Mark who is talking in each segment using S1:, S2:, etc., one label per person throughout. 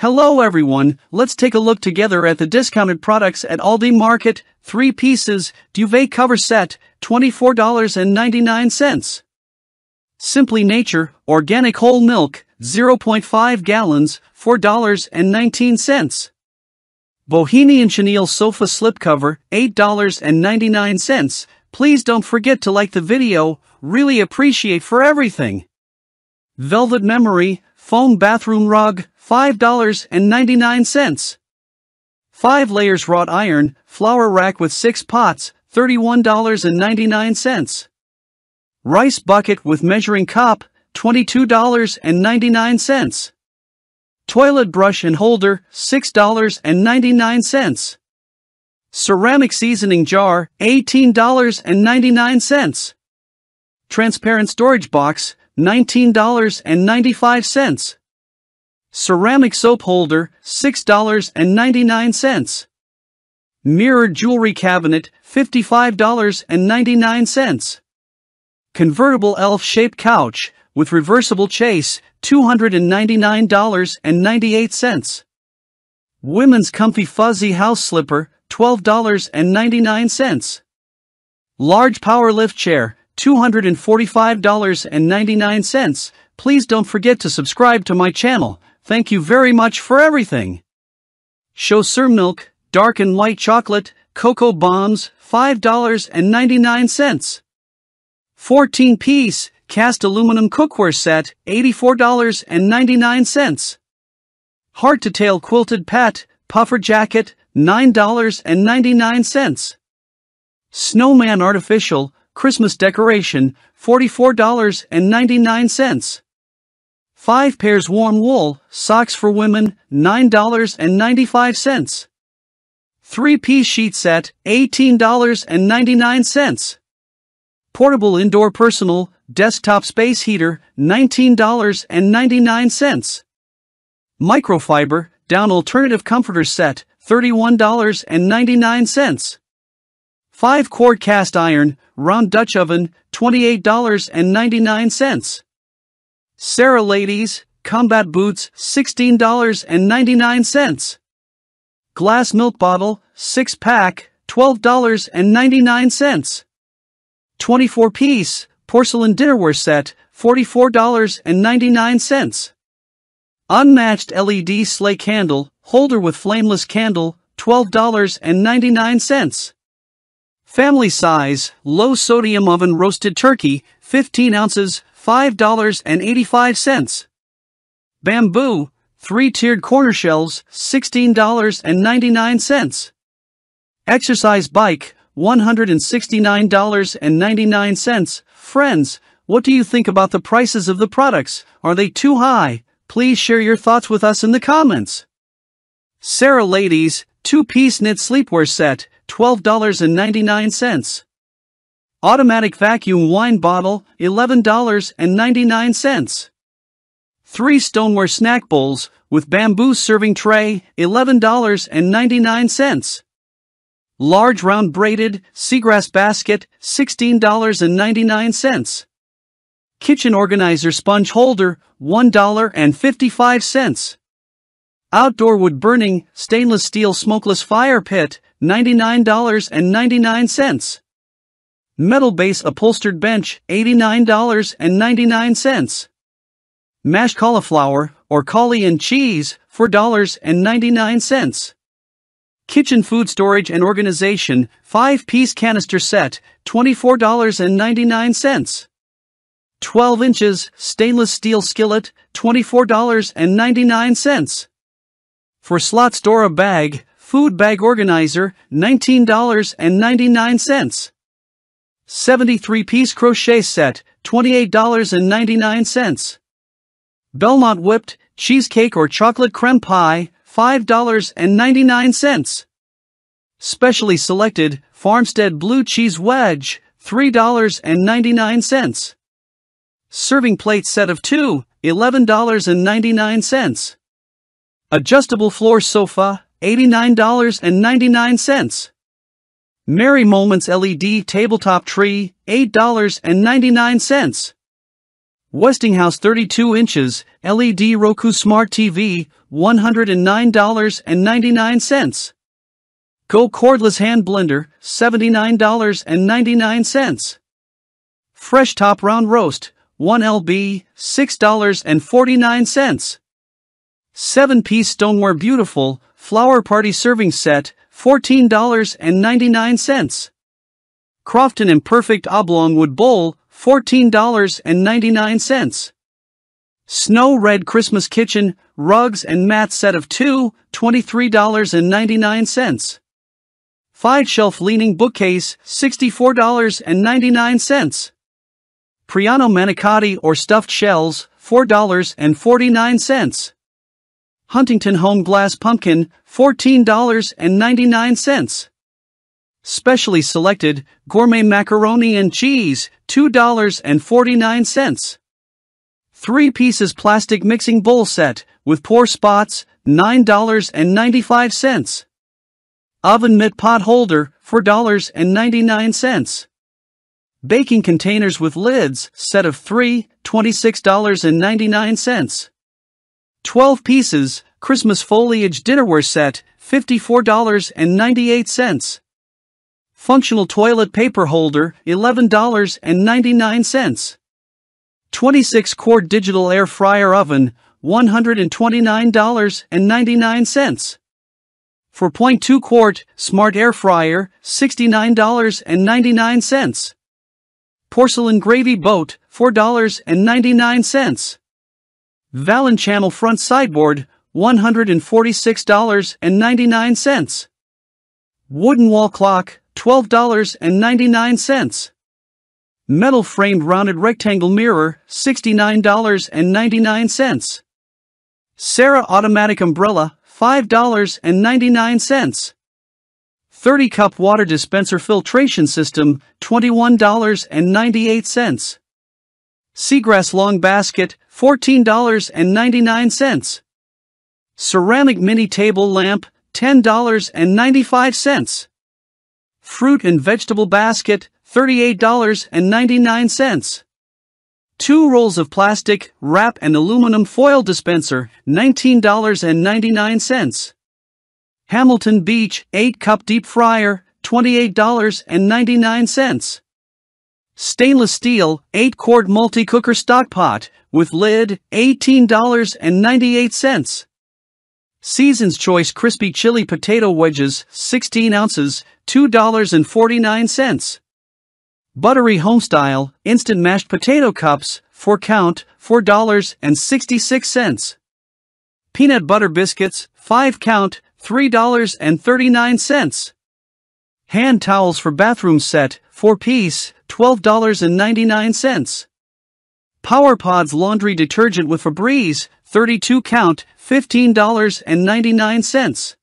S1: Hello everyone, let's take a look together at the discounted products at Aldi Market, 3 pieces, duvet cover set, $24.99. Simply Nature, organic whole milk, 0.5 gallons, $4.19. Bohemian Chenille sofa slipcover, $8.99. Please don't forget to like the video, really appreciate for everything. Velvet Memory, foam bathroom rug, $5.99. 5 layers wrought iron, flower rack with 6 pots, $31.99. Rice bucket with measuring cup, $22.99. Toilet brush and holder, $6.99. Ceramic seasoning jar, $18.99. Transparent storage box, $19.95. Ceramic soap holder, $6.99. Mirrored jewelry cabinet, $55.99. Convertible elf-shaped couch, with reversible chaise, $299.98. Women's comfy fuzzy house slipper, $12.99. Large power lift chair, $245.99. Please don't forget to subscribe to my channel. Thank you very much for everything. Choceur milk, dark and light chocolate, cocoa bombs, $5.99. 14 piece, cast aluminum cookware set, $84.99. Heart to tail quilted pet, puffer jacket, $9.99. Snowman artificial, Christmas decoration, $44.99. 5 pairs warm wool, socks for women, $9.95. 3-piece sheet set, $18.99. Portable indoor personal, desktop space heater, $19.99. Microfiber, down alternative comforter set, $31.99. 5 quart cast iron, round Dutch oven, $28.99. Serra Ladies, combat boots, $16.99. Glass milk bottle, 6 pack, $12.99. 24 piece, porcelain dinnerware set, $44.99. Unmatched LED sleigh candle, holder with flameless candle, $12.99. Family size, low sodium oven roasted turkey, 15 ounces, $5.85. Bamboo, three tiered corner shelves, $16.99. Exercise bike, $169.99. Friends, what do you think about the prices of the products? Are they too high? Please share your thoughts with us in the comments. Serra Ladies, two-piece knit sleepwear set, $12.99. Automatic vacuum wine bottle, $11.99. Three stoneware snack bowls, with bamboo serving tray, $11.99. Large round braided, seagrass basket, $16.99. Kitchen organizer sponge holder, $1.55. Outdoor wood burning, stainless steel smokeless fire pit, $99.99. Metal base upholstered bench, $89.99. Mashed cauliflower, or cauli and cheese, $4.99. Kitchen food storage and organization, 5-piece canister set, $24.99. 12 inches, stainless steel skillet, $24.99. For slot store a bag, food bag organizer, $19.99. 73 piece crochet set, $28.99. Belmont whipped, cheesecake or chocolate creme pie, $5.99. Specially selected, Farmstead blue cheese wedge, $3.99. Serving plate set of two, $11.99. Adjustable floor sofa, $89.99. Merry Moments LED tabletop tree, $8.99. Westinghouse 32 inches LED Roku Smart TV, $109.99. Go cordless hand blender, $79.99. Fresh top round roast, 1 lb, $6.49. 7 piece stoneware beautiful, flower party serving set, $14.99. Crofton Imperfect Oblong Wood Bowl, $14.99. Snow Red Christmas Kitchen, Rugs and Mat Set of 2, $23.99. 5 Shelf Leaning Bookcase, $64.99. Priano Manicotti or Stuffed Shells, $4.49. Huntington Home Glass Pumpkin, $14.99. Specially selected, gourmet macaroni and cheese, $2.49. 3 pieces plastic mixing bowl set, with pour spots, $9.95. Oven mitt pot holder, $4.99. Baking containers with lids, set of 3, $26.99. 12 pieces, Christmas foliage dinnerware set, $54.98. Functional toilet paper holder, $11.99. 26 quart digital air fryer oven, $129.99. 4.2 quart smart air fryer, $69.99. Porcelain gravy boat, $4.99. Vallon channel front sideboard, $146.99. Wooden wall clock, $12.99. Metal framed rounded rectangle mirror, $69.99. Sarah automatic umbrella, $5.99. 30 cup water dispenser filtration system, $21.98. Seagrass long basket, $14.99. Ceramic mini table lamp, $10.95. Fruit and vegetable basket, $38.99. Two rolls of plastic, wrap and aluminum foil dispenser, $19.99. Hamilton Beach 8 cup deep fryer, $28.99. Stainless steel 8 quart multi cooker stock pot with lid, $18.98. Season's Choice crispy chili potato wedges, 16 ounces, $2.49. Buttery Homestyle instant mashed potato cups, 4 count, $4.66. Peanut butter biscuits, 5 count, $3.39. Hand towels for bathroom set, 4 piece, $12.99. Power Pods laundry detergent with Febreze, 32 count, $15.99.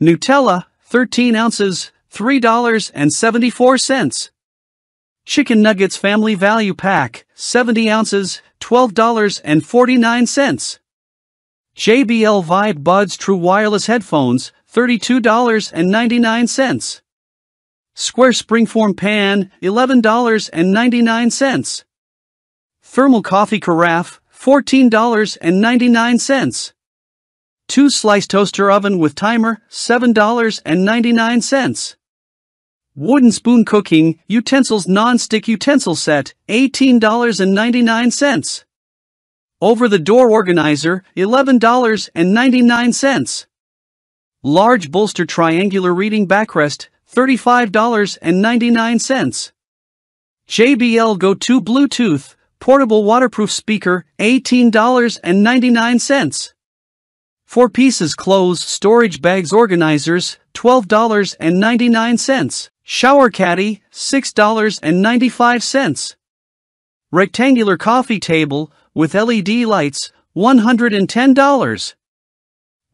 S1: Nutella, 13 ounces, $3.74. Chicken Nuggets Family Value Pack, 70 ounces, $12.49. JBL Vibe Buds True Wireless Headphones, $32.99. Square Springform Pan, $11.99. Thermal Coffee Carafe, $14.99. Two slice toaster oven with timer, $7.99. Wooden spoon cooking utensils non-stick utensil set, $18.99. Over the door organizer, $11.99. Large bolster triangular reading backrest, $35.99. JBL Go 2 Bluetooth, portable waterproof speaker, $18.99. 4 pieces clothes storage bags organizers, $12.99. Shower caddy, $6.95. Rectangular coffee table, with LED lights, $110.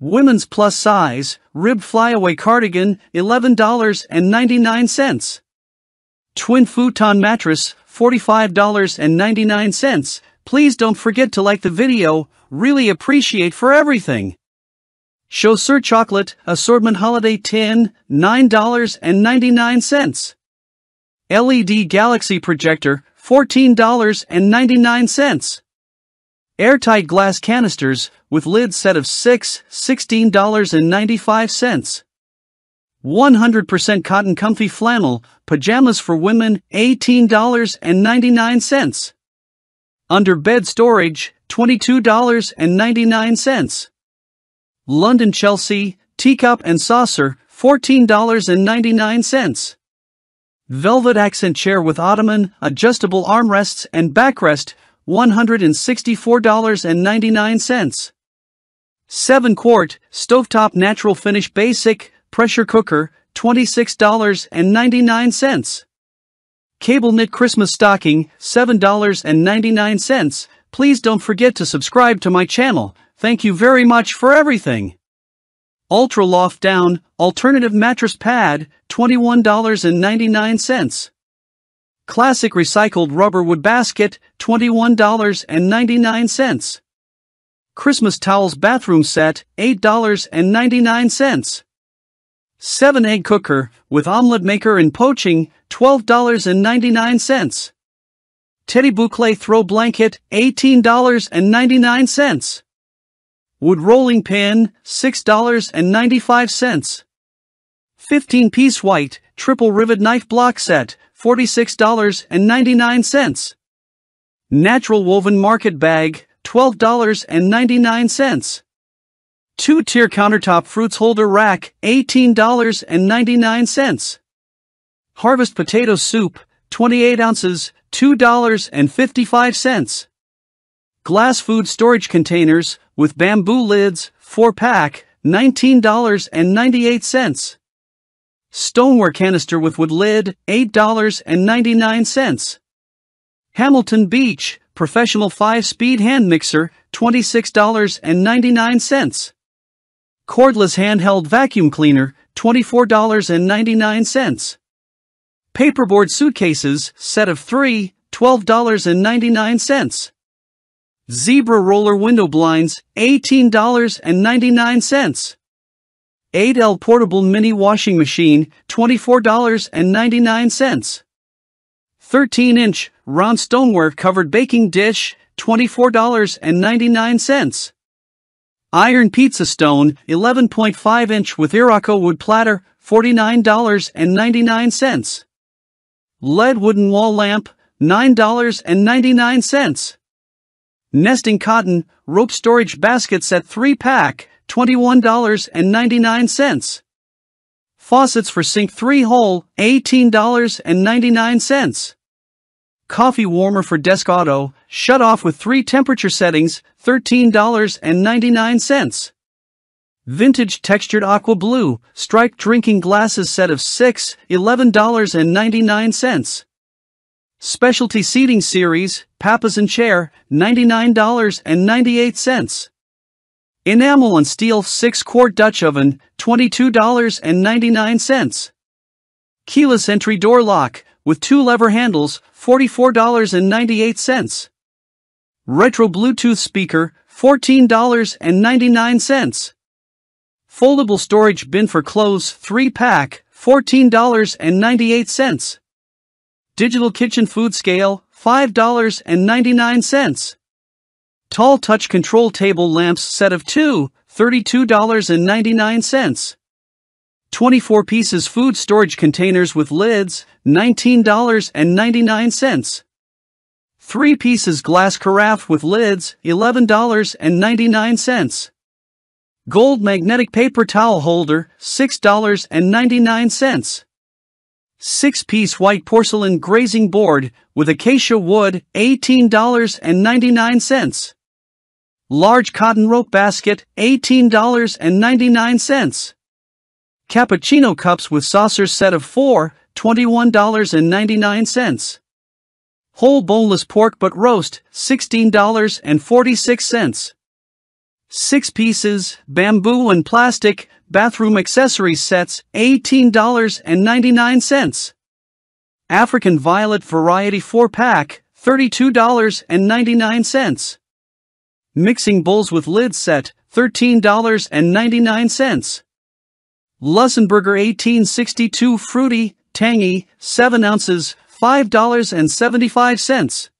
S1: Women's plus size, rib flyaway cardigan, $11.99. Twin futon mattress, $45.99. Please don't forget to like the video, really appreciate for everything. Choceur chocolate, assortment holiday tin, $9.99. LED Galaxy projector, $14.99. Airtight glass canisters, with lid set of 6, $16.95. 100% cotton comfy flannel, pajamas for women, $18.99. Under bed storage, $22.99. London Chelsea, teacup and saucer, $14.99. Velvet accent chair with ottoman, adjustable armrests and backrest, $164.99. 7 quart, stovetop natural finish basic, pressure cooker, $26.99. Cable knit Christmas stocking, $7.99. Please don't forget to subscribe to my channel. Thank you very much for everything. Ultra Loft Down, Alternative Mattress Pad, $21.99. Classic Recycled Rubber Wood Basket, $21.99. Christmas Towels Bathroom Set, $8.99. 7 Egg Cooker, with Omelette Maker and Poaching, $12.99. Teddy Boucle Throw Blanket, $18.99. Wood Rolling Pin, $6.95. 15 piece white, triple rivet knife block set, $46.99. Natural woven market bag, $12.99. Two tier countertop fruits holder rack, $18.99. Harvest potato soup, 28 ounces, $2.55. Glass food storage containers, with bamboo lids, 4 pack, $19.98. Stoneware canister with wood lid, $8.99. Hamilton Beach, professional 5-speed hand mixer, $26.99. Cordless handheld vacuum cleaner, $24.99. Paperboard suitcases, set of 3, $12.99. Zebra roller window blinds, $18.99. 8L portable mini washing machine, $24.99. 13 inch round stoneware covered baking dish, $24.99. Iron pizza stone, 11.5 inch with Irako wood platter, $49.99. Lead wooden wall lamp, $9.99. Nesting cotton, rope storage basket set 3 pack, $21.99. Faucets for sink 3 hole, $18.99. Coffee warmer for desk auto, shut off with 3 temperature settings, $13.99. Vintage textured aqua blue, striped drinking glasses set of 6, $11.99. Specialty seating series, papasan chair, $99.98. Enamel and steel 6 quart Dutch oven, $22.99. Keyless entry door lock, with two lever handles, $44.98. Retro Bluetooth speaker, $14.99. Foldable storage bin for clothes, 3 pack, $14.98. Digital kitchen food scale, $5.99. Tall touch control table lamps set of 2, $32.99. 24 pieces food storage containers with lids, $19.99. 3 pieces glass carafe with lids, $11.99. Gold magnetic paper towel holder, $6.99. 6 piece white porcelain grazing board with acacia wood, $18.99. Large cotton rope basket, $18.99. Cappuccino cups with saucers set of 4, $21.99. Whole boneless pork butt roast, $16.46. 6 pieces, bamboo and plastic, bathroom accessory sets, $18.99. African Violet Variety 4 pack, $32.99. Mixing bowls with lid set, $13.99. Lussenberger 1862 Fruity, Tangy, 7 ounces, $5.75.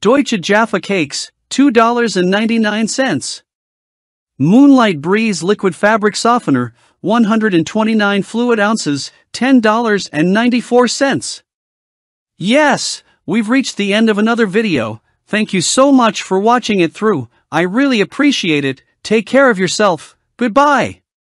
S1: Deutsche Jaffa Cakes, $2.99. Moonlight Breeze Liquid Fabric Softener, 129 fluid ounces, $10.94. Yes, we've reached the end of another video. Thank you so much for watching it through. I really appreciate it. Take care of yourself. Goodbye.